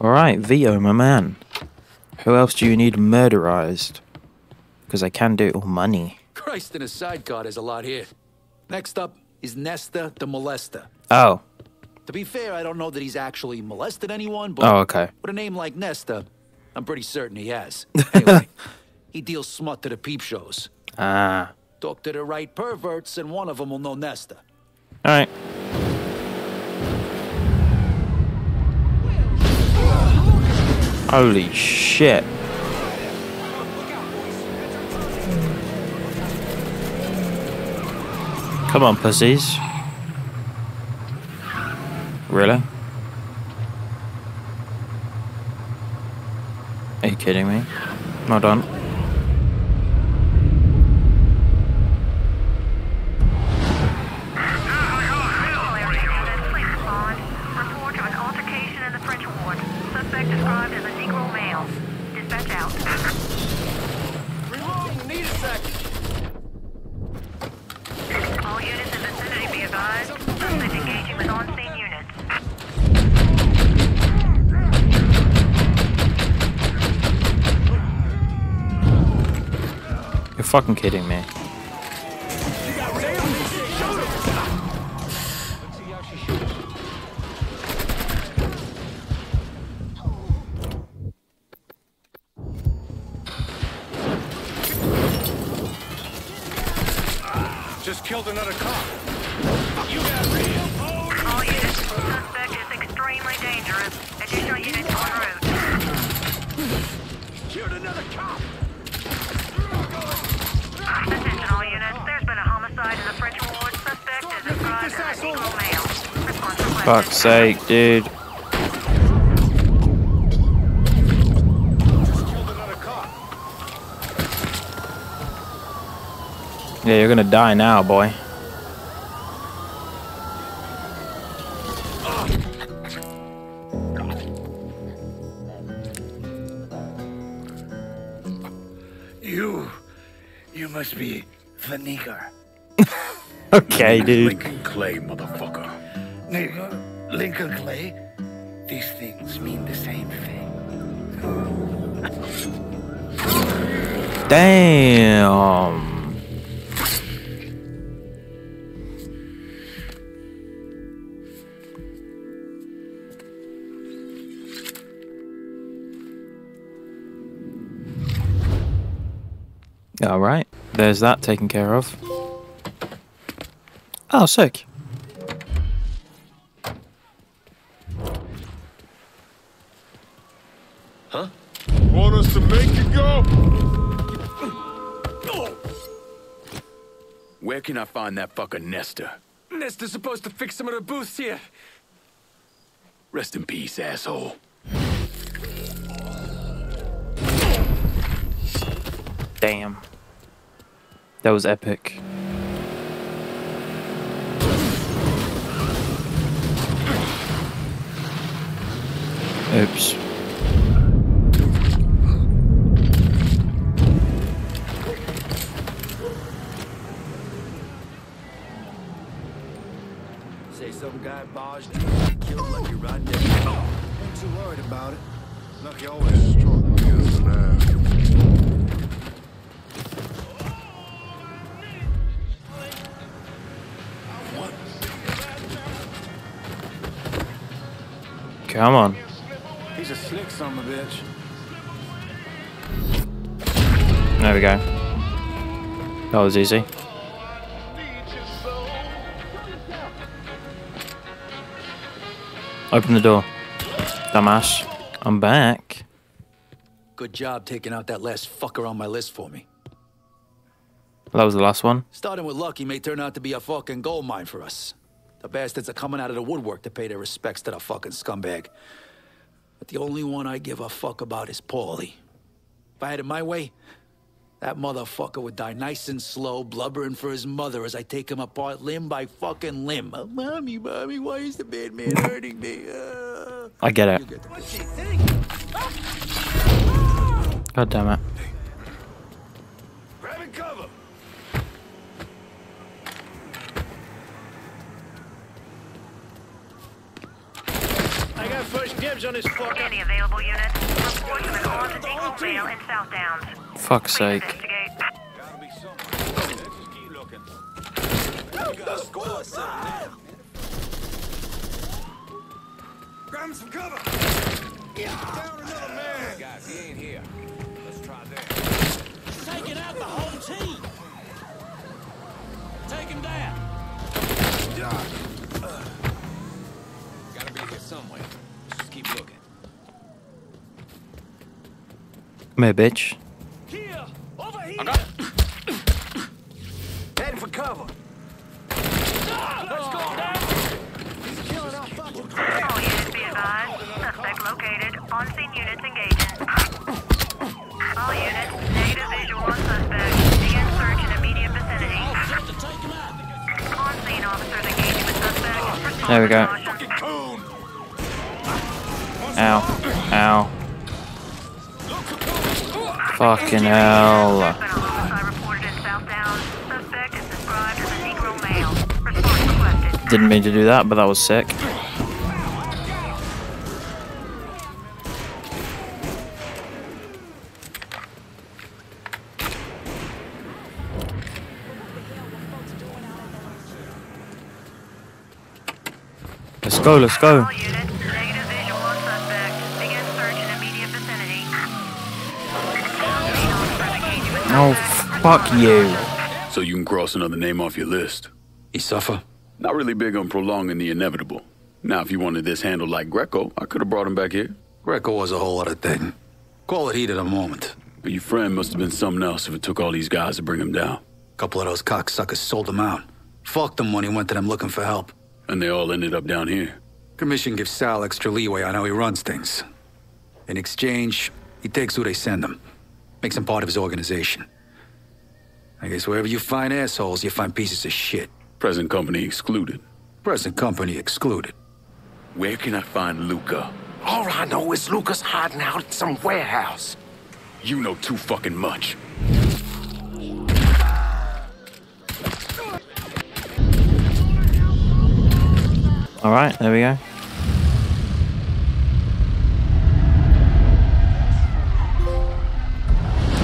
Alright, Vito, my man. Who else do you need murderized? Because I can do it with money. Christ in a sidecar, there's a lot here. Next up is Nesta the Molester. Oh. To be fair, I don't know that he's actually molested anyone, but Oh, okay. with a name like Nesta, I'm pretty certain he has. Anyway, he deals smut to the peep shows. Ah. Talk to the right perverts, and one of them will know Nesta. Alright. Holy shit. Come on, pussies. Really? Are you kidding me? Hold on. Report of an altercation in the French ward. Suspect described as a Negro male. Dispatch out. Need a sec. All units in vicinity be advised. Suspect engaging with on-scene units. You're fucking kidding me. Just killed another cop. You got real. All units. Suspect is extremely dangerous. Additional units en route. Killed another cop. Fuck's sake, dude. Killed another cop. Yeah, you're gonna die now, boy. You, you must be the nigger. Okay, dude. Lincoln Clay, motherfucker. Nigger, Lincoln Clay. These things mean the same thing. Damn. All right, there's that taken care of. Oh, sick. Want us to make you go? Where can I find that fucker Nesta? Nesta's supposed to fix some of the booths here. Rest in peace, asshole. Damn. That was epic. Oops. Some guy barged killed Lucky right there. Ain't too worried about it. Lucky always struck me as an ass. Come on. He's a slick son of a bitch. There we go. That was easy. Open the door. Dumbass. I'm back. Good job taking out that last fucker on my list for me. That was the last one. Starting with Lucky may turn out to be a fucking gold mine for us. The bastards are coming out of the woodwork to pay their respects to the fucking scumbag. But the only one I give a fuck about is Paulie. If I had it my way, that motherfucker would die nice and slow, blubbering for his mother as I take him apart limb by fucking limb. Uh, mommy, mommy, why is the bad man hurting me? Uh, I get it. get God damn it. Grabbing cover. I got first dibs Any available units? Report to the Haunted Eagle Mail in South Downs. Fuck's Please sake. Grab him some cover. Down another man. Guys, he ain't here. Let's try that. Taking out the whole team. Take him down. Gotta be here somewhere. Let's keep looking. Come here, bitch. Here. Over here. Heading for cover. Ah, let's go oh. down. All units be advised. Suspect located. On-scene units engaging. All units, negative visual on suspect. Begin search in immediate vicinity. Set to take him out. On-scene officers engaging with suspect. There we go. Negro male. Response requested. Didn't mean to do that, but that was sick. Let's go, let's go. All units, negative visual on suspect. Begin search in immediate vicinity. On-scene officers engaging with Oh, fuck you. So you can cross another name off your list. He suffer? Not really big on prolonging the inevitable. Now, if you wanted this handled like Greco, I could have brought him back here. Greco was a whole other thing. Call it heat at a moment. But your friend must have been something else if it took all these guys to bring him down. A couple of those cocksuckers sold him out. Fucked him when he went to them looking for help. And they all ended up down here. Commission gives Sal extra leeway on how he runs things. In exchange, he takes who they send him, makes him part of his organization. I guess wherever you find assholes, you find pieces of shit. Present company excluded. Present company excluded. Where can I find Luca? All I know is Lucas hiding out at some warehouse. You know too fucking much. Alright, there we go.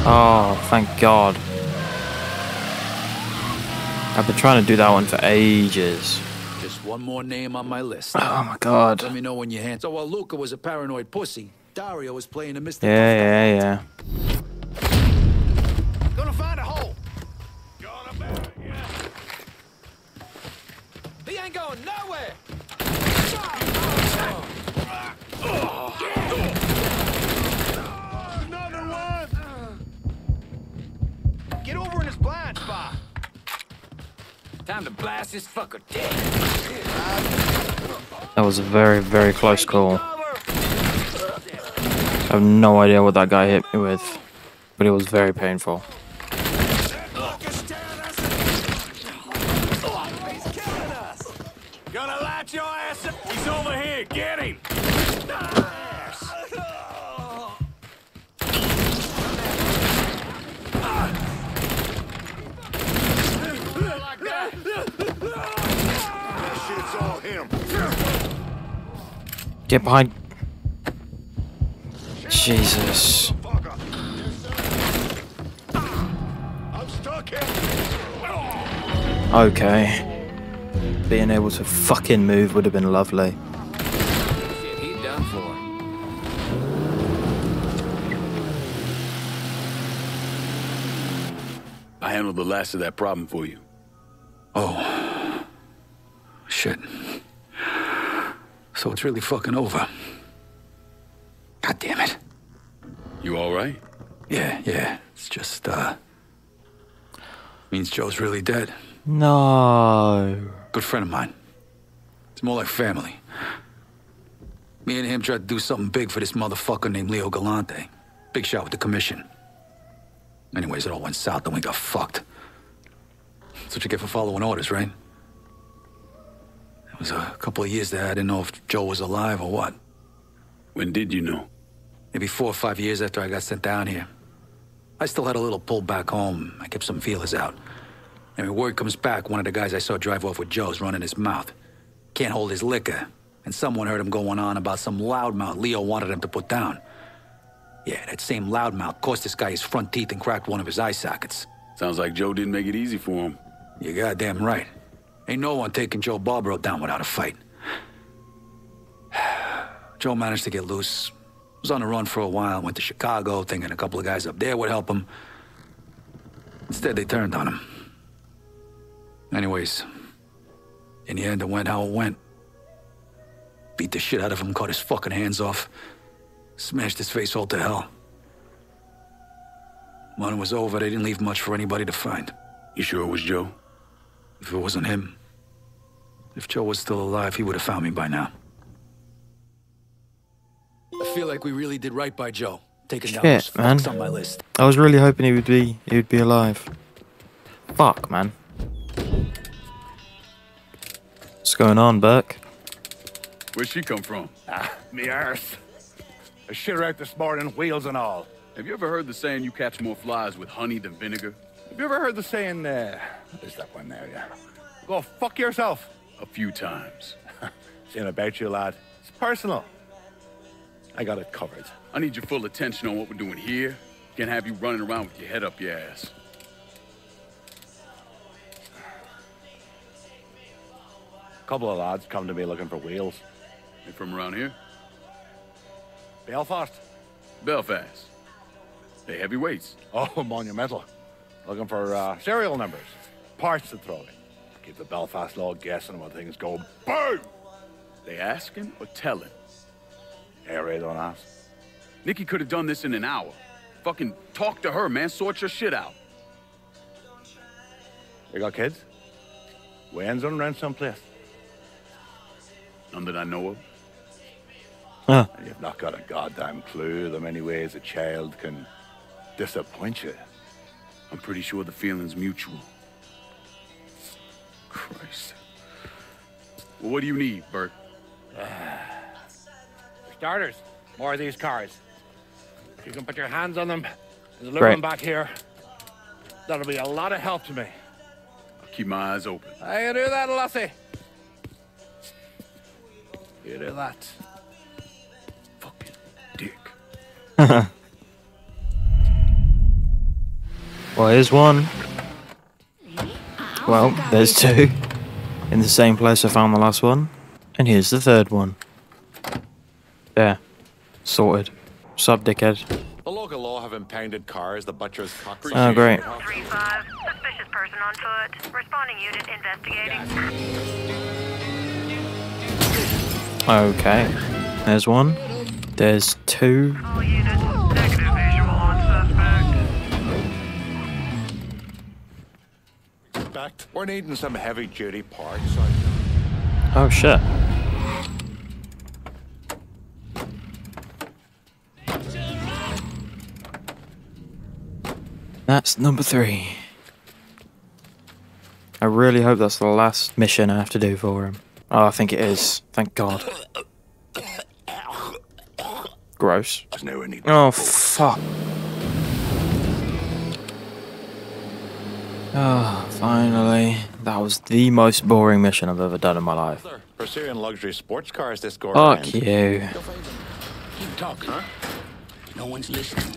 Oh, thank God. I've been trying to do that one for ages. Just one more name on my list. Oh my God. Let me know when you hand. So oh, while Luca was a paranoid pussy, Dario was playing a Mr. Yeah, yeah, yeah. Gonna find a hole. He ain't going nowhere. Another one. Get over in his blind spot. Time to blast this fucker dead. That was a very, very close call. I have no idea what that guy hit me with, but it was very painful. Gonna light your ass up. He's over here. Get him. That shit's all him. Get behind. Jesus. Okay. Being able to fucking move would have been lovely. I handled the last of that problem for you. Oh. Shit. So it's really fucking over. God damn it. You all right? Yeah, yeah. It's just, uh. Means Joe's really dead. No. Good friend of mine. It's more like family. Me and him tried to do something big for this motherfucker named Leo Galante. Big shot with the commission. Anyways, it all went south and we got fucked. That's what you get for following orders, right? It was a couple of years there. I didn't know if Joe was alive or what. When did you know? Maybe four or five years after I got sent down here. I still had a little pull back home. I kept some feelers out. And when word comes back, one of the guys I saw drive off with Joe's running his mouth. Can't hold his liquor, and someone heard him going on about some loudmouth Leo wanted him to put down. Yeah, that same loudmouth cost this guy his front teeth and cracked one of his eye sockets. Sounds like Joe didn't make it easy for him. You're goddamn right. Ain't no one taking Joe Barbaro down without a fight. Joe managed to get loose. Was on the run for a while, went to Chicago, thinking a couple of guys up there would help him. Instead, they turned on him. Anyways, in the end, it went how it went. Beat the shit out of him, cut his fucking hands off, smashed his face all to hell. When it was over, they didn't leave much for anybody to find. You sure it was Joe? If it wasn't him, if Joe was still alive, he would have found me by now. I feel like we really did right by Joe, taking down Shit, those man. on my list. I was really hoping he would be he would be alive. Fuck, man. What's going on, Burke? Where'd she come from? Ah, me arse. I shit her out this morning, wheels and all. Have you ever heard the saying you catch more flies with honey than vinegar? Have you ever heard the saying, uh, is that one there, yeah? Go fuck yourself. A few times. Saying about you, lad. It's personal. I got it covered. I need your full attention on what we're doing here. Can't have you running around with your head up your ass. A couple of lads come to me looking for wheels. They from around here? Belfast. Belfast. They heavyweights. Oh, monumental. Looking for uh, serial numbers. Parts to throw in. Keep the Belfast law guessing when things go boom. They asking or telling? Air raid on ask. Nicki could have done this in an hour. Fucking talk to her, man. Sort your shit out. You got kids? When's on rent someplace? None that I know of. Huh. And you've not got a goddamn clue the many ways a child can disappoint you. I'm pretty sure the feeling's mutual. Christ. Well, what do you need, Burke? Starters, more of these cars. If you can put your hands on them and deliver Great. them back here, that'll be a lot of help to me. I'll keep my eyes open. I can do that, Lassie. You do that. Fucking dick. Well, here's one. Well, there's two. In the same place I found the last one. And here's the third one. There. Sorted. Sup, dickhead. The local law have impounded cars, the butcher's cocks. Oh, great. 3-5, suspicious person on foot. Responding unit investigating. Okay. There's one. There's two. We're needing some heavy duty parts. Oh shit. That's number three. I really hope that's the last mission I have to do for him. Oh, I think it is. Thank God. Gross. There's nowhere near. Oh, fuck. Oh, finally. That was the most boring mission I've ever done in my life. Pursuing luxury sports cars this go Fuck around. you. Keep talking. Huh? No one's listening.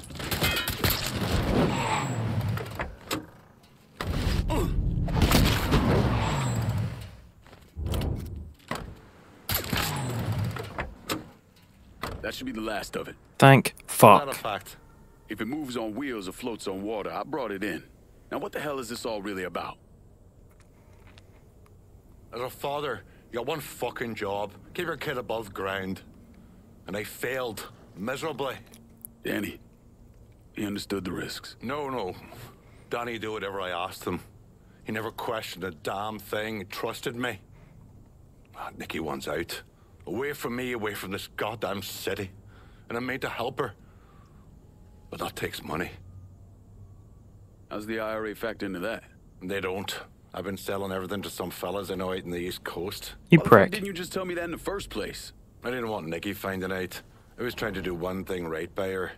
That should be the last of it. Thank Matter of fuck. fact, If it moves on wheels or floats on water, I brought it in. Now, what the hell is this all really about? as a father, you got one fucking job. Keep your kid above ground. And I failed miserably. Danny, he understood the risks. No, no. Danny do whatever I asked him. He never questioned a damn thing. He trusted me. Ah, Nicki wants out. Away from me, away from this goddamn city. And I'm made to help her. But that takes money. How's the IRA factor into that? They don't. I've been selling everything to some fellas I know out in the East Coast. You Why the prick. Didn't you just tell me that in the first place? I didn't want Nicki finding out. I was trying to do one thing right by her.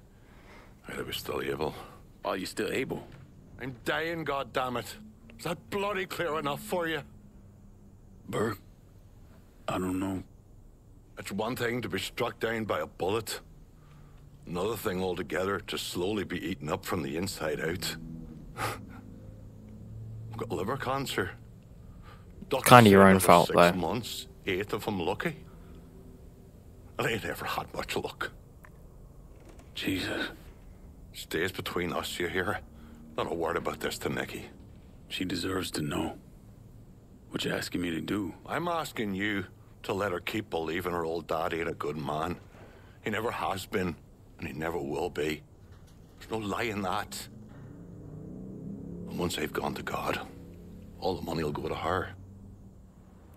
And I was still able. Are you still able? I'm dying, goddammit. Is that bloody clear enough for you? Burke, I don't know. It's one thing to be struck down by a bullet. Another thing altogether to slowly be eaten up from the inside out. I've got liver cancer. Doctor Kinda your own over fault, six though. months, eight of them lucky. I ain't ever had much luck. Jesus. Stays between us, you hear? Not a word about this to Nicki. She deserves to know. What you asking me to do? I'm asking you to let her keep believing her old dad ain't a good man. He never has been, and he never will be. There's no lie in that. And once they've gone to God, all the money will go to her.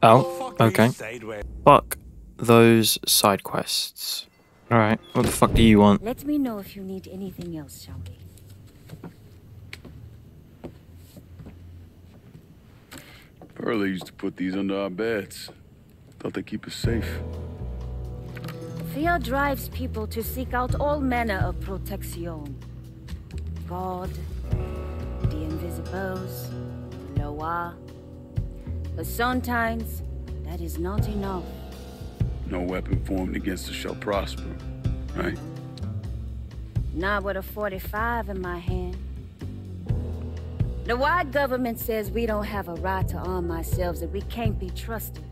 Oh, okay. Fuck those side quests. Alright, what the fuck do you want? Let me know if you need anything else, shall we? Pearlie used to put these under our beds. Thought they keep us safe. Fear drives people to seek out all manner of protection. God, the Invisibles, the Loa. But sometimes that is not enough. No weapon formed against us shall prosper. Right? Not with a 45 in my hand. The white government says we don't have a right to arm ourselves, that we can't be trusted.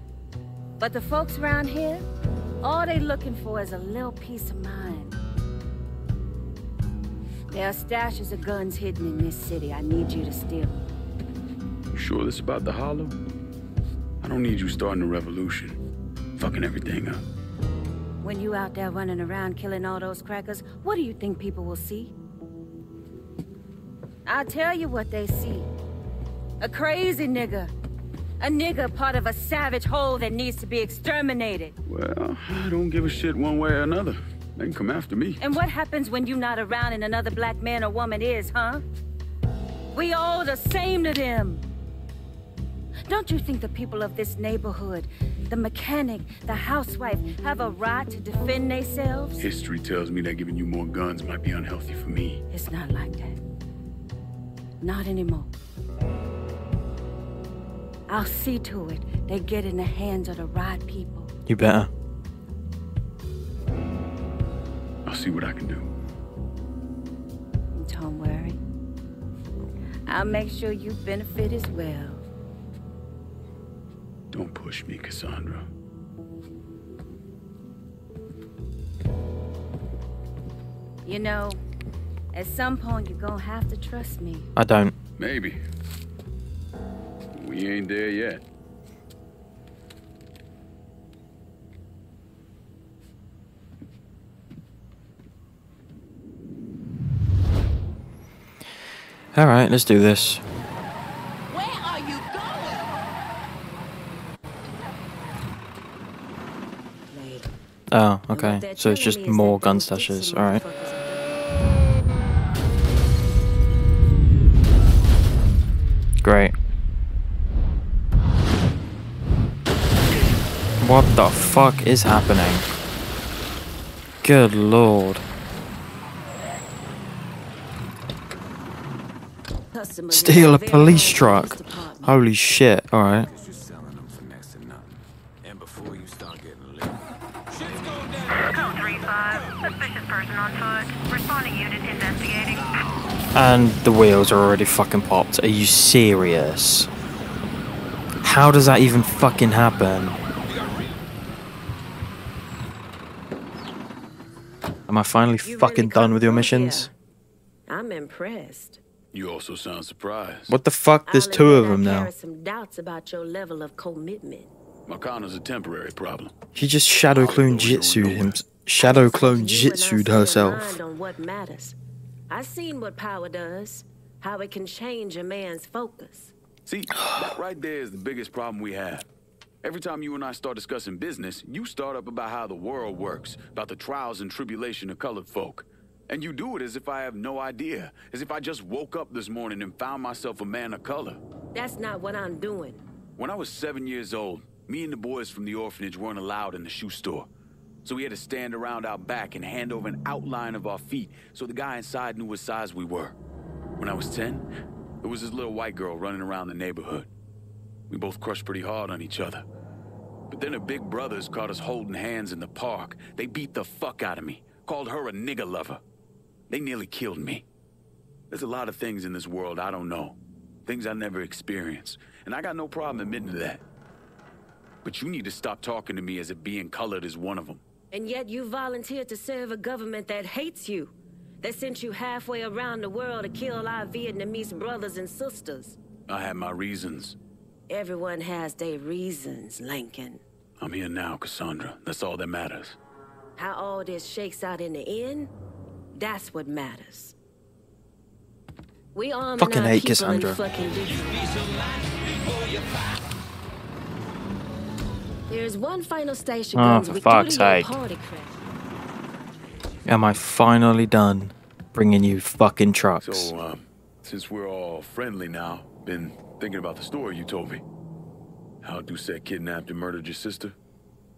But the folks around here, all they're looking for is a little peace of mind. There are stashes of guns hidden in this city. I need you to steal. You sure this about the hollow? I don't need you starting a revolution. Fucking everything up. When you out there running around killing all those crackers, what do you think people will see? I'll tell you what they see. A crazy nigga. A nigga part of a savage whole that needs to be exterminated. Well, I don't give a shit one way or another. They can come after me. And what happens when you're not around and another black man or woman is, huh? We all the same to them. Don't you think the people of this neighborhood, the mechanic, the housewife, have a right to defend themselves? History tells me that giving you more guns might be unhealthy for me. It's not like that. Not anymore. I'll see to it they get in the hands of the right people. You better. See what I can do. Don't worry. I'll make sure you benefit as well. Don't push me, Cassandra. You know, at some point you're gonna have to trust me. I don't. Maybe. We ain't there yet. Alright, let's do this. Where are you going? Oh, okay. So it's just more gun stashes. Alright. Great. What the fuck is happening? Good lord. Steal a police truck. Holy shit. Alright. Code 3-5. Suspicious person on foot. Responding unit. And the wheels are already fucking popped. Are you serious? How does that even fucking happen? Am I finally fucking done with your missions? I'm impressed. You also sound surprised. What the fuck? There's two of them I now. carry some doubts about your level of commitment. Marcano's a temporary problem. She just shadow clone jutsu him. Shadow clone jutsu'd herself. On what matters. I've seen what power does, how it can change a man's focus. See, that right there is the biggest problem we have. Every time you and I start discussing business, you start up about how the world works, about the trials and tribulation of colored folk. And you do it as if I have no idea, as if I just woke up this morning and found myself a man of color. That's not what I'm doing. When I was seven years old, me and the boys from the orphanage weren't allowed in the shoe store. So we had to stand around out back and hand over an outline of our feet so the guy inside knew what size we were. When I was 10, there was this little white girl running around the neighborhood. We both crushed pretty hard on each other. But then her big brothers caught us holding hands in the park. They beat the fuck out of me, called her a nigger lover. They nearly killed me. There's a lot of things in this world I don't know. Things I never experienced. And I got no problem admitting to that. But you need to stop talking to me as if being colored is one of them. And yet you volunteered to serve a government that hates you. That sent you halfway around the world to kill our Vietnamese brothers and sisters. I had my reasons. Everyone has their reasons, Lincoln. I'm here now, Cassandra. That's all that matters. How all this shakes out in the end, that's what matters. We arm Fucking our hate people and Cassandra. fucking There's one final station, Oh, for fuck's do to your sake. Am I finally done bringing you fucking trucks? So, uh, since we're all friendly now, been thinking about the story you told me. How Doucette kidnapped and murdered your sister?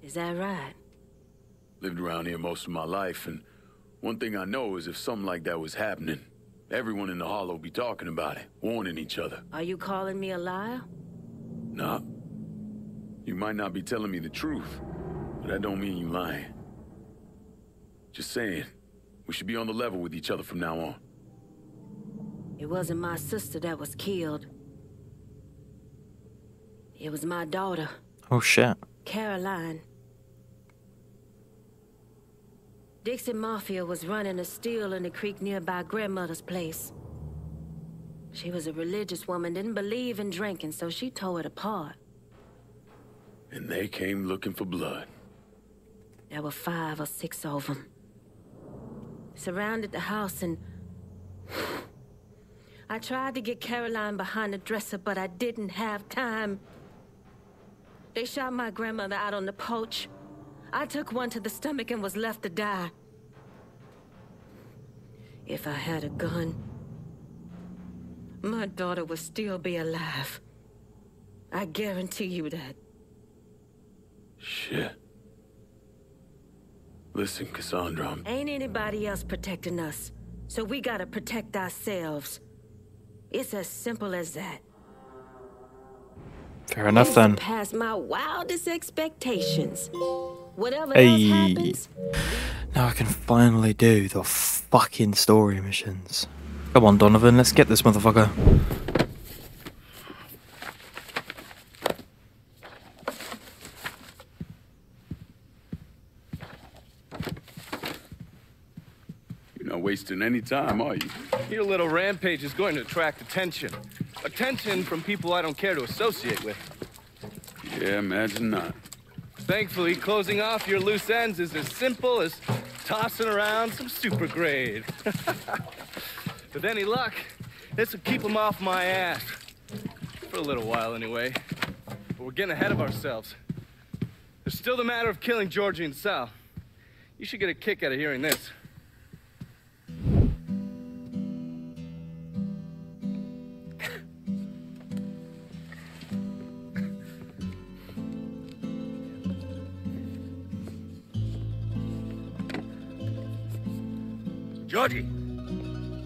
Is that right? Lived around here most of my life, and one thing I know is if something like that was happening, everyone in the Hollow be talking about it, warning each other. Are you calling me a liar? Nah. You might not be telling me the truth, but that don't mean you lying. Just saying, we should be on the level with each other from now on. It wasn't my sister that was killed. It was my daughter, Oh shit. Caroline. Dixie Mafia was running a still in the creek nearby grandmother's place. She was a religious woman, didn't believe in drinking, so she tore it apart. And they came looking for blood. There were five or six of them. Surrounded the house and... I tried to get Caroline behind the dresser, but I didn't have time. They shot my grandmother out on the porch. I took one to the stomach and was left to die. If I had a gun, my daughter would still be alive. I guarantee you that. Shit. Listen, Cassandra, I'm... Ain't anybody else protecting us, so we gotta protect ourselves. It's as simple as that. Fair enough This then. Past my wildest expectations. Whatever else Hey. happens, Now I can finally do the fucking story missions. Come on, Donovan, let's get this motherfucker. You're not wasting any time, are you? Your little rampage is going to attract attention. Attention from people I don't care to associate with. Yeah, imagine not. Thankfully, closing off your loose ends is as simple as tossing around some super grade. With any luck, this will keep them off my ass. For a little while, anyway. But we're getting ahead of ourselves. There's still the matter of killing Georgie and Sal. You should get a kick out of hearing this. Georgie,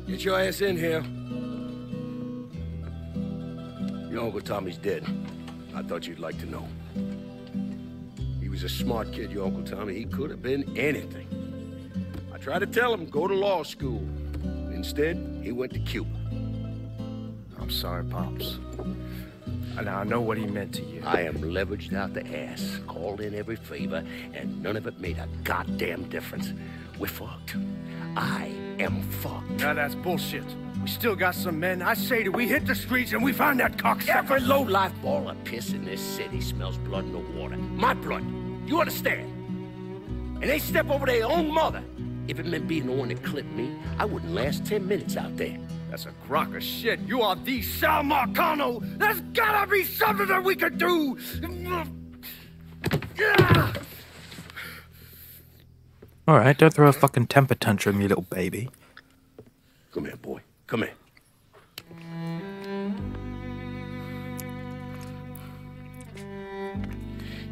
get your ass in here. Your Uncle Tommy's dead. I thought you'd like to know. He was a smart kid, your Uncle Tommy. He could have been anything. I tried to tell him, go to law school. Instead, he went to Cuba. I'm sorry, Pops. And I know what he meant to you. I am leveraged out the ass, called in every favor, and none of it made a goddamn difference. We're fucked. I am fucked. Now that's bullshit. We still got some men. I say that we hit the streets and we find that cocksucker. Every low-life ball of piss in this city smells blood in the water. My blood. You understand? And they step over their own mother. If it meant being the one that clipped me, I wouldn't last ten minutes out there. That's a crock of shit. You are the Sal Marcano. There's gotta be something that we could do. Alright, don't throw a fucking temper tantrum, you little baby. Come here, boy. Come here.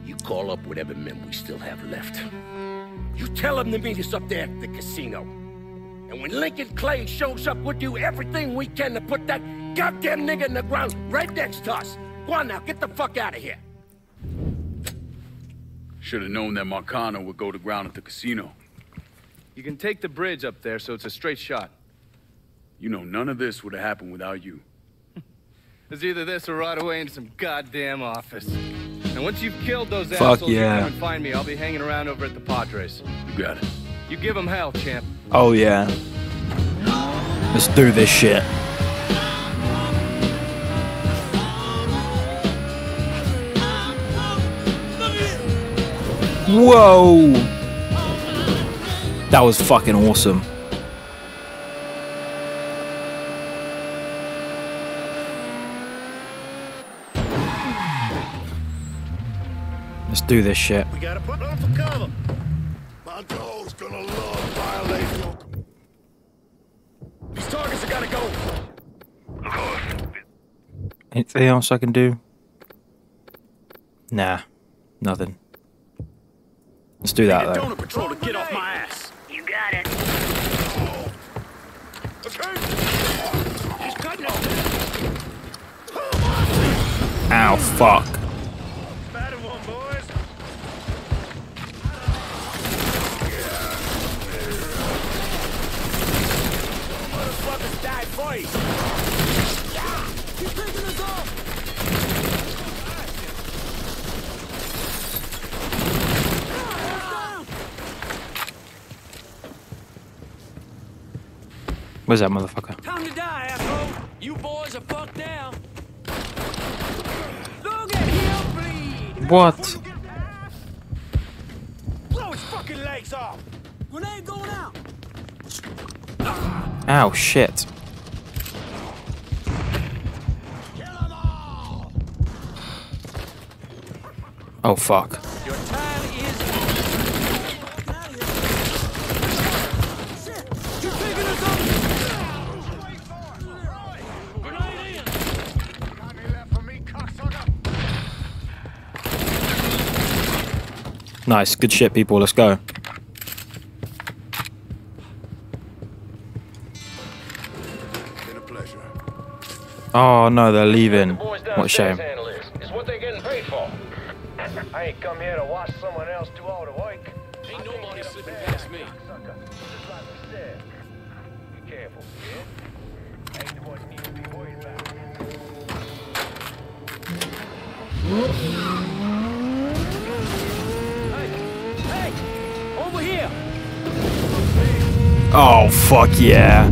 You call up whatever men we still have left. You tell them to meet us up there at the casino. And when Lincoln Clay shows up, we'll do everything we can to put that goddamn nigga in the ground right next to us. Go on now, get the fuck out of here. Should have known that Marcano would go to ground at the casino. You can take the bridge up there, so it's a straight shot. You know, none of this would have happened without you. It's either this or right away into some goddamn office. And once you've killed those Fuck assholes, yeah. you come and find me. I'll be hanging around over at the Padres. You got it. You give them hell, champ. Oh yeah. Let's do this shit. Whoa! That was fucking awesome. Let's do this shit. We gotta put on for cover. Monto's gonna love violating your... These targets have gotta go. Anything else I can do? Nah, nothing. Let's do that though. Donor patrol to get off my ass. You got it. He's cutting up. Ow, fuck. Battle one, boys. Motherfuckers died first. Keep picking us fuck. Where's that motherfucker? Time to die, asshole. You boys are fucked. Look at him bleed. What? Blow his fucking legs off. Grenade going out. Ow, shit. Oh, fuck. Nice, good shit, people. Let's go. Been a pleasure. Oh no, they're leaving. What a shame. Oh, fuck yeah.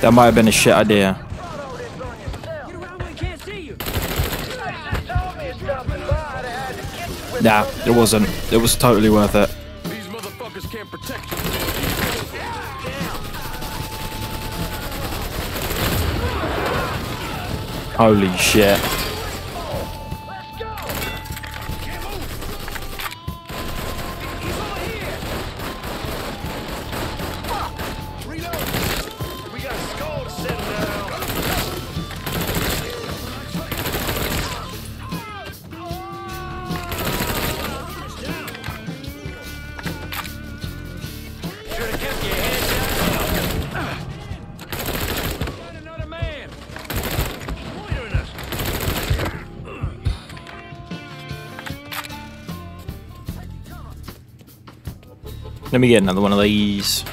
That might have been a shit idea. Nah, it wasn't. It was totally worth it. These motherfuckers can't protect you. Holy shit. Let me get another one of these.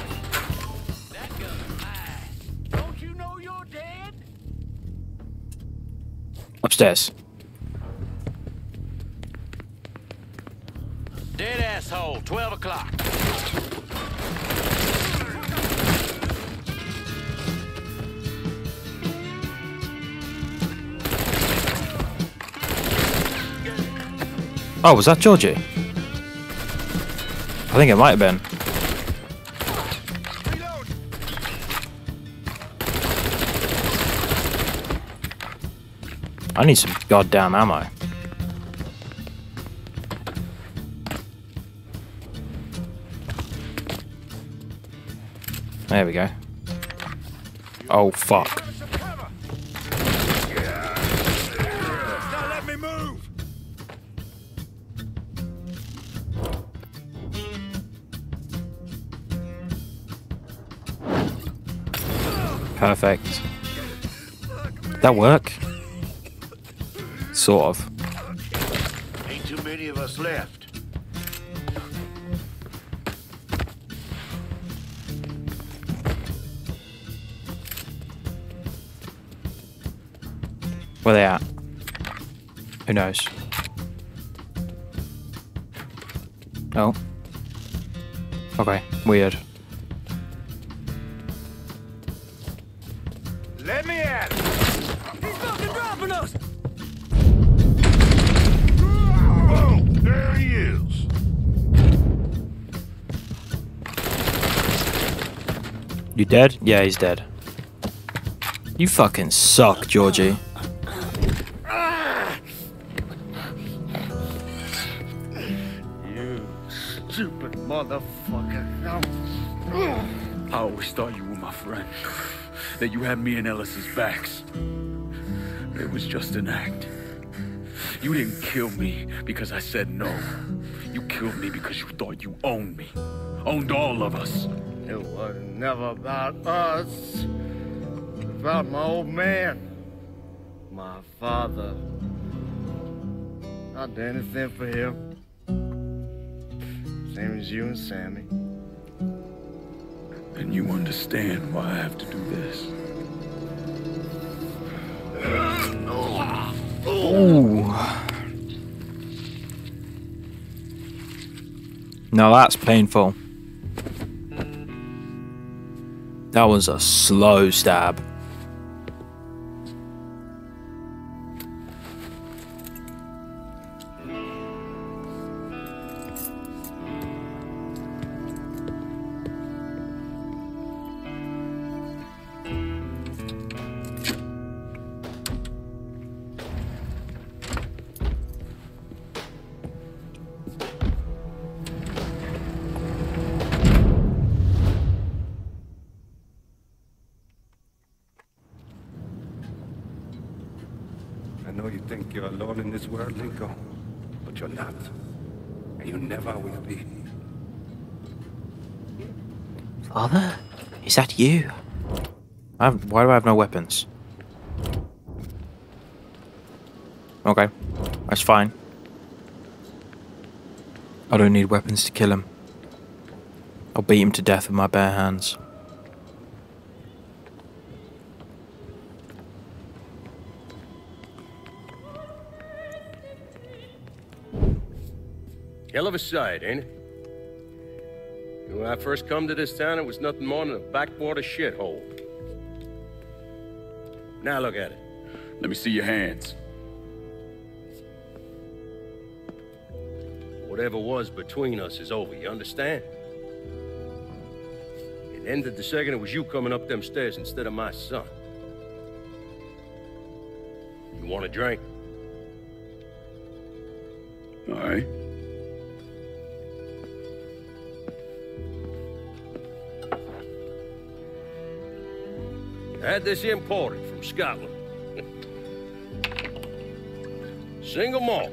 Upstairs. Dead asshole, 12 o'clock. Oh, was that Georgie? I think it might have been. I need some goddamn ammo. There we go. Oh, fuck. Now let me move. Perfect. That work? Sort of. Ain't too many of us left. Where they at? Who knows? Oh. Okay, weird. Dead? Yeah, he's dead. You fucking suck, Giorgi. You stupid motherfucker. I always thought you were my friend. That you had me and Ellis's backs. It was just an act. You didn't kill me because I said no. You killed me because you thought you owned me. Owned all of us. It was never about us. It was about my old man. My father. I'd do anything for him. Same as you and Sammy. And you understand why I have to do this. Ooh. Now that's painful. That was a slow stab. Is that you? I have, why do I have no weapons? Okay, that's fine. I don't need weapons to kill him. I'll beat him to death with my bare hands. Hell of a sight, ain't it? When I first come to this town, it was nothing more than a backwater shithole. Now look at it. Let me see your hands. Whatever was between us is over, you understand? It ended the second it was you coming up them stairs instead of my son. You want a drink? All right. Had this imported from Scotland. Single malt.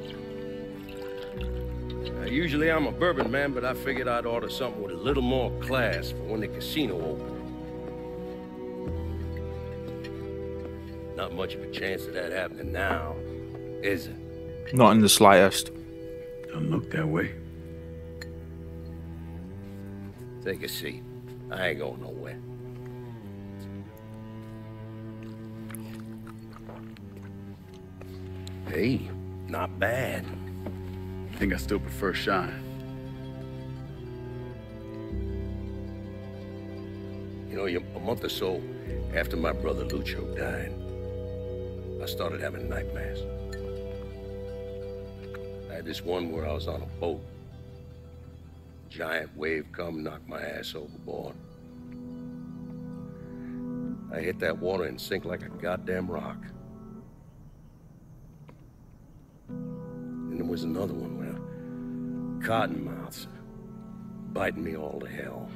Now, usually I'm a bourbon man, but I figured I'd order something with a little more class for when the casino opened. Not much of a chance of that happening now, is it? Not in the slightest. Don't look that way. Take a seat. I ain't going nowhere. Hey, not bad. I think I still prefer shine. You know, a month or so after my brother Lucho died, I started having nightmares. I had this one where I was on a boat. Giant wave come, knocked my ass overboard. I hit that water and sink like a goddamn rock. cottonmouths biting me all to hell.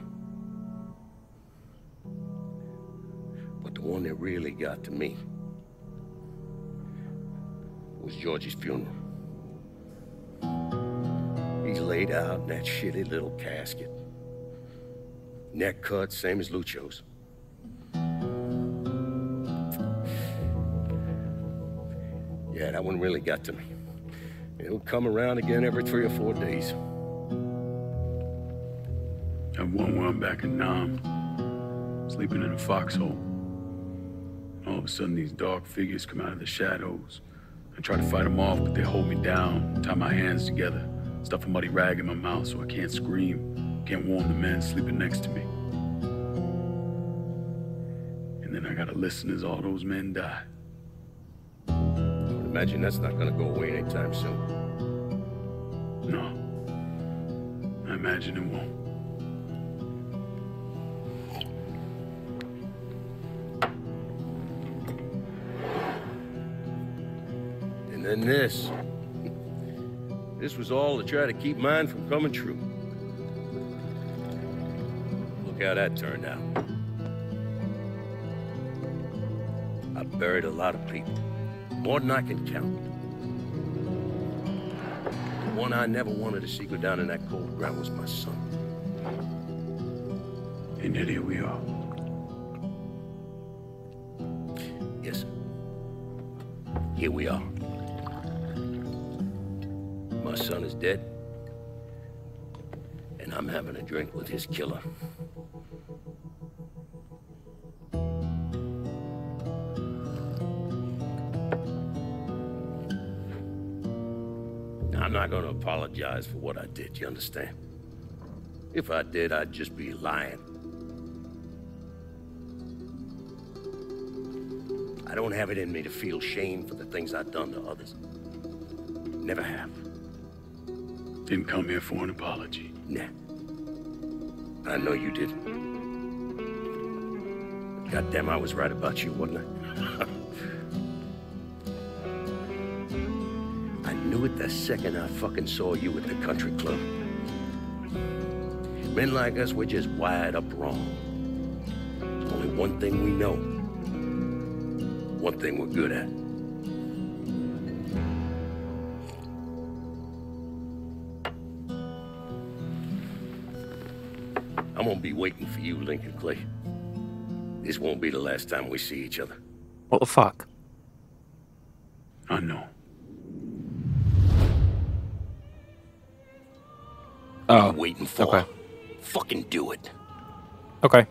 But the one that really got to me was Giorgi's funeral. He's laid out in that shitty little casket. Neck cut, same as Lucho's. Yeah, that one really got to me. It'll come around again every three or four days. I have one where I'm back in Nam, sleeping in a foxhole. All of a sudden, these dark figures come out of the shadows. I try to fight them off, but they hold me down, tie my hands together, stuff a muddy rag in my mouth so I can't scream, can't warn the men sleeping next to me. And then I gotta listen as all those men die. I imagine that's not gonna go away anytime soon. No. I imagine it won't. And then this. This was all to try to keep mine from coming true. Look how that turned out. I buried a lot of people. More than I can count. The one I never wanted to see go down in that cold ground was my son. And yet here we are. Yes. Here we are. My son is dead. And I'm having a drink with his killer. Not gonna apologize for what I did, you understand? If I did, I'd just be lying. I don't have it in me to feel shame for the things I've done to others. Never have. Didn't come here for an apology. Nah. I know you didn't. Goddamn, I was right about you, wasn't I? knew it the second I fucking saw you at the country club. Men like us, we're just wired up wrong. There's only one thing we know. One thing we're good at. I'm gonna be waiting for you, Lincoln Clay. This won't be the last time we see each other. What the fuck? Waiting for? Okay. Fucking do it. Okay.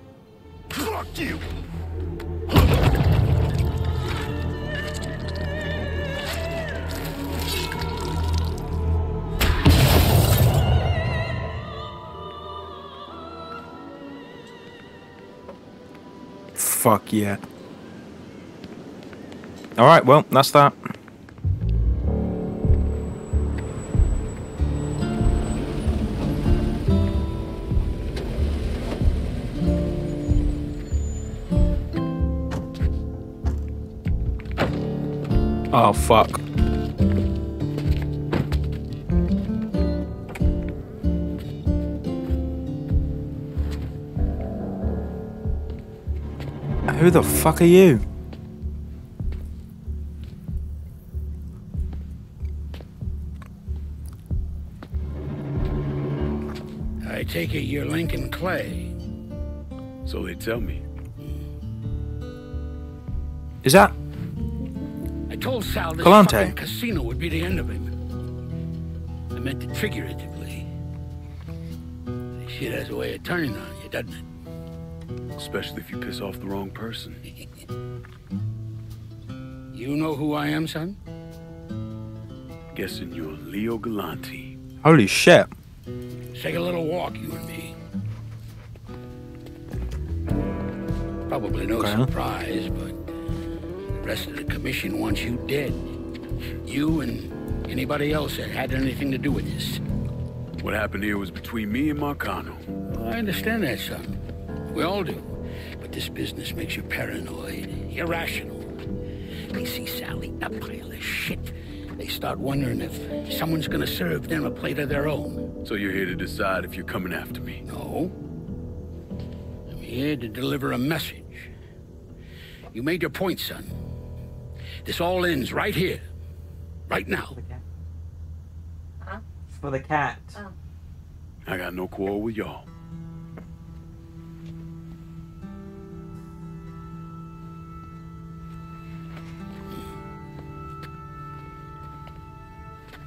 Fuck you! Fuck yeah. Alright, well, that's that. Oh, fuck. Who the fuck are you? I take it you're Lincoln Clay. So they tell me. Is that I told Sal this Galante. fucking casino would be the end of him. I meant it figuratively. Shit has a way of turning on you, doesn't it? Especially if you piss off the wrong person. You know who I am, son? Guessing you're Leo Galante. Holy shit. Take a little walk, you and me. Probably no Okay. surprise, but the rest of the commission wants you dead. You and anybody else that had anything to do with this. What happened here was between me and Marcano. I understand that, son. We all do. But this business makes you paranoid, irrational. They see Sally a pile of shit. They start wondering if someone's gonna serve them a plate of their own. So you're here to decide if you're coming after me. No. I'm here to deliver a message. You made your point, son. This all ends right here. Right now. For the cat. Huh? For the cat. Oh. I got no quarrel with y'all.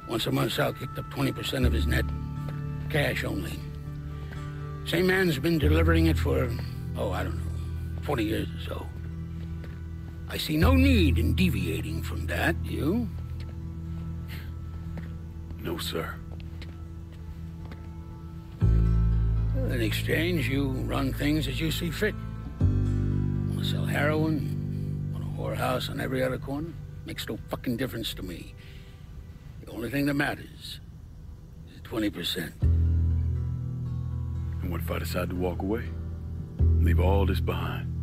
Once a month, Sal kicked up 20% of his net. Cash only. Same man's been delivering it for, oh, I don't know, 40 years or so. I see no need in deviating from that, you? No, sir. In exchange, you run things as you see fit. Want to sell heroin? Want a whorehouse on every other corner? Makes no fucking difference to me. The only thing that matters is 20%. And what if I decide to walk away? Leave all this behind?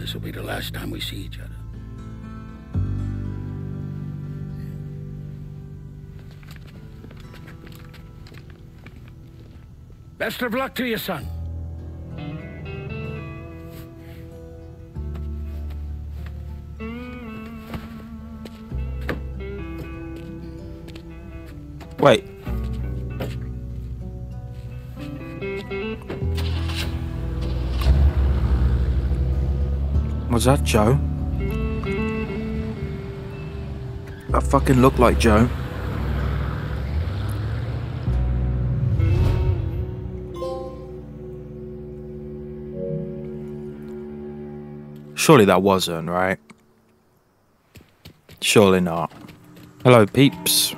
This will be the last time we see each other. Best of luck to you, son. Wait. Was that Joe? That fucking looked like Joe. Surely that wasn't, right? Surely not. Hello, peeps.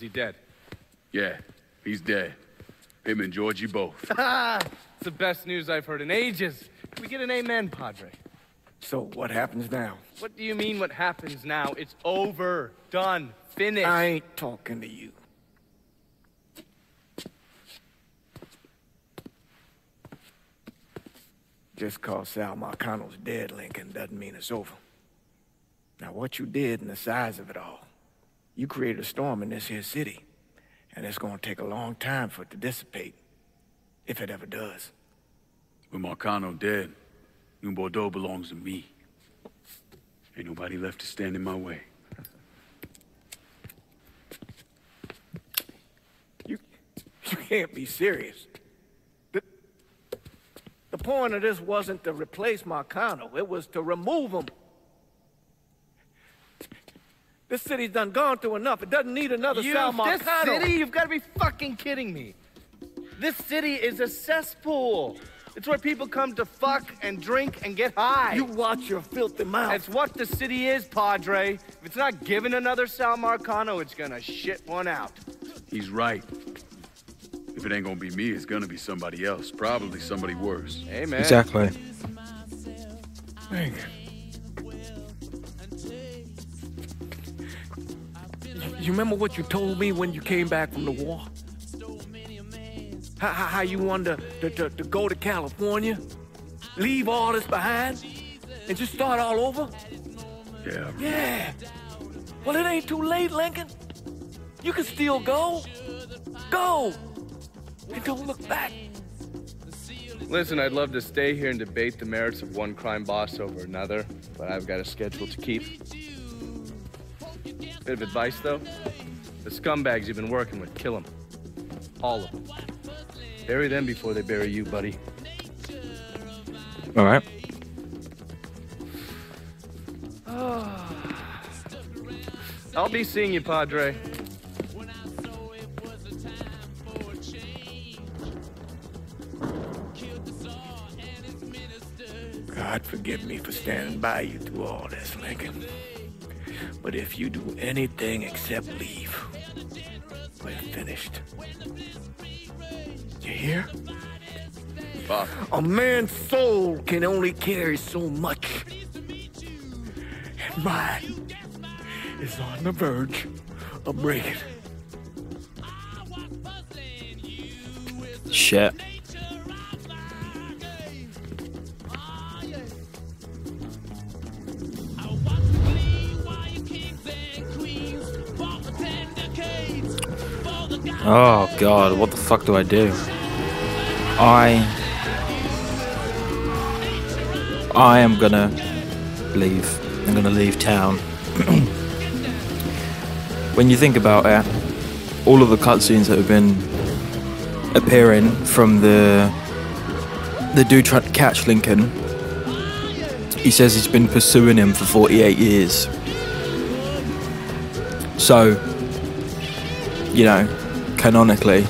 Is he dead? Yeah, he's dead. Him and Giorgi both. it's the best news I've heard in ages. Can we get an amen, Padre? So what happens now? What do you mean what happens now? It's over. Done. Finished. I ain't talking to you. Just cause Sal Marcano's dead, Lincoln, doesn't mean it's over. Now, what you did and the size of it all, you created a storm in this here city, and it's gonna take a long time for it to dissipate, if it ever does. With Marcano dead, New Bordeaux belongs to me. Ain't nobody left to stand in my way. You, you can't be serious. The, the point of this wasn't to replace Marcano, it was to remove him. This city's done gone through enough. It doesn't need another You, Sal this city? You've got to be fucking kidding me. This city is a cesspool. It's where people come to fuck and drink and get high. You watch your filthy mouth. It's what the city is, Padre. If it's not giving another Sal Marcano, it's gonna shit one out. He's right. If it ain't gonna be me, it's gonna be somebody else. Probably somebody worse. Amen. Exactly. Dang. You remember what you told me when you came back from the war? How, how, how you wanted to, to, to go to California, leave all this behind, and just start all over? Yeah. Yeah. Well, it ain't too late, Lincoln. You can still go. Go. And don't look back. Listen, I'd love to stay here and debate the merits of one crime boss over another, but I've got a schedule to keep. Bit of advice, though. The scumbags you've been working with, kill them. All of them. Bury them before they bury you, buddy. All right. I'll be seeing you, Padre. God forgive me for standing by you through all this, Lincoln. But if you do anything except leave, we're finished. You hear? Bob. A man's soul can only carry so much. And mine is on the verge of breaking. Shit. Oh god, what the fuck do I do? I I am gonna leave. I'm gonna leave town. when you think about it, all of the cutscenes that have been appearing from the the dude trying to catch Lincoln. He says he's been pursuing him for 48 years. So, you know, canonically,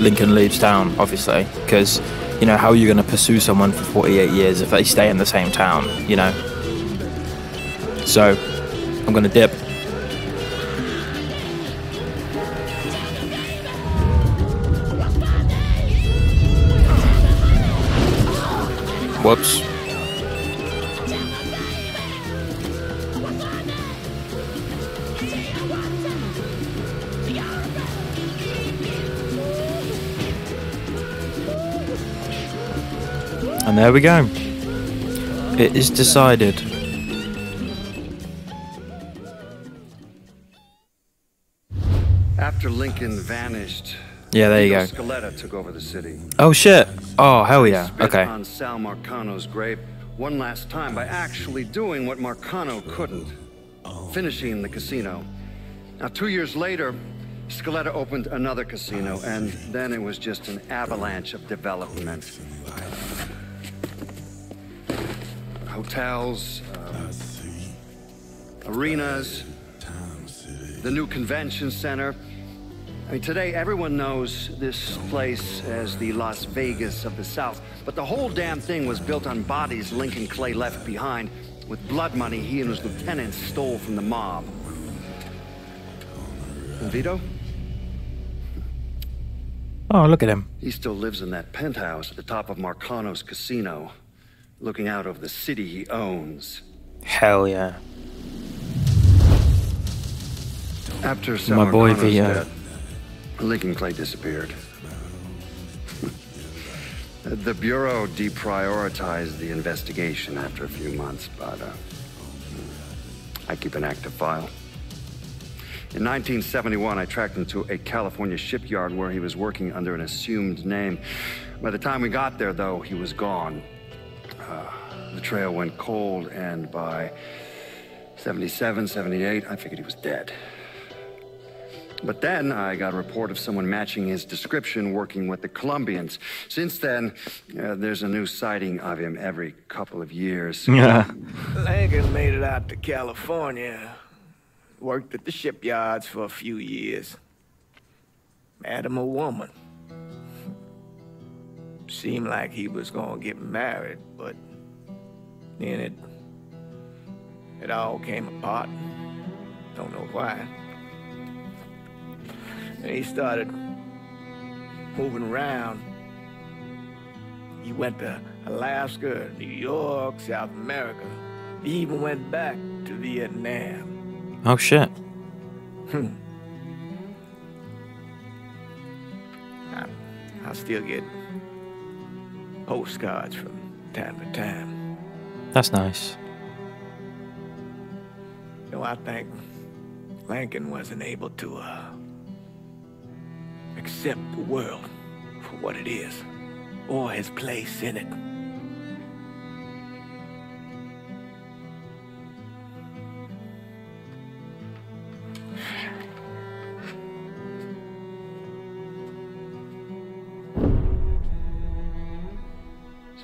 Lincoln leaves town, obviously, because, you know, how are you going to pursue someone for 48 years if they stay in the same town, you know? So, I'm going to dip. Whoops. And there we go. It is decided. After Lincoln vanished, Yeah, there you go. Vito took over the city. Oh shit. Oh, hell yeah. Okay. on Sal Marcano's grave one last time by actually doing what Marcano couldn't, finishing the casino. Now, two years later, Scaletta opened another casino, and then it was just an avalanche of development. Hotels, uh, arenas, the new convention center. I mean, today everyone knows this place as the Las Vegas of the South, but the whole damn thing was built on bodies Lincoln Clay left behind with blood money he and his lieutenants stole from the mob. And Vito? Oh, look at him. He still lives in that penthouse at the top of Marcano's casino, looking out over the city he owns. Hell yeah. After My boy Marcano's Vito. Lincoln Clay disappeared. the Bureau deprioritized the investigation after a few months, but uh, I keep an active file. In 1971, I tracked him to a California shipyard where he was working under an assumed name. By the time we got there, though, he was gone. Uh, the trail went cold, and by 77, 78, I figured he was dead. But then I got a report of someone matching his description working with the Colombians. Since then, uh, there's a new sighting of him every couple of years. Yeah. Lincoln made it out to California. Worked at the shipyards for a few years. Met him a woman. Seemed like he was gonna get married, but then it it all came apart. Don't know why. And he started moving around. He went to Alaska, New York, South America. He even went back to Vietnam. Oh shit. Hmm. I, I still get postcards from time to time. That's nice. Though I think Lincoln wasn't able to uh, accept the world for what it is, or his place in it.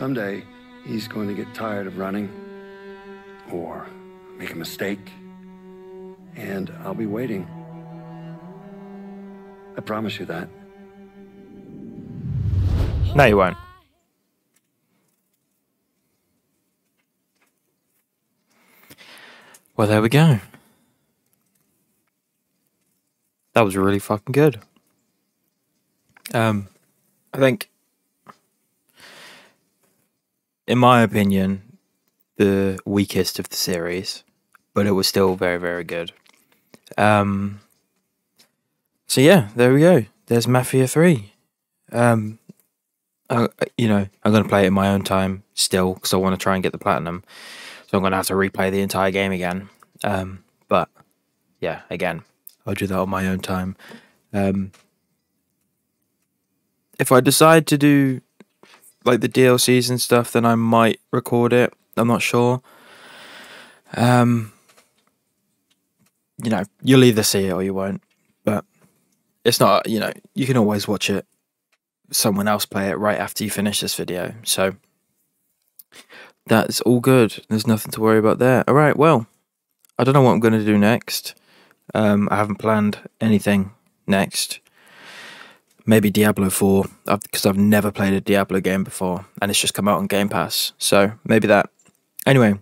Someday, he's going to get tired of running or make a mistake, and I'll be waiting. I promise you that. No, you won't. Well, there we go. That was really fucking good. Um, I think, in my opinion, the weakest of the series, but it was still very, very good. Um, so yeah, there we go. There's Mafia Three. Um, I, you know, I'm gonna play it in my own time still because I want to try and get the platinum. So I'm gonna have to replay the entire game again. Um, but yeah, again, I'll do that on my own time. Um, if I decide to do like the DLCs and stuff, then I might record it. I'm not sure. Um, you know, you'll either see it or you won't. But it's not, you know, you can always watch it someone else play it right after you finish this video. So that's all good. There's nothing to worry about there. All right, well, I don't know what I'm going to do next. Um, I haven't planned anything next maybe Diablo 4 because I've never played a Diablo game before and it's just come out on Game Pass. So maybe that. Anyway,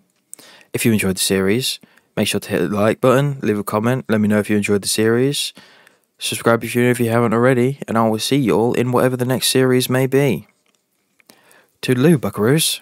if you enjoyed the series, make sure to hit the like button, leave a comment, let me know if you enjoyed the series. Subscribe if you if you haven't already, and I will see you all in whatever the next series may be. Toodaloo, buckaroos.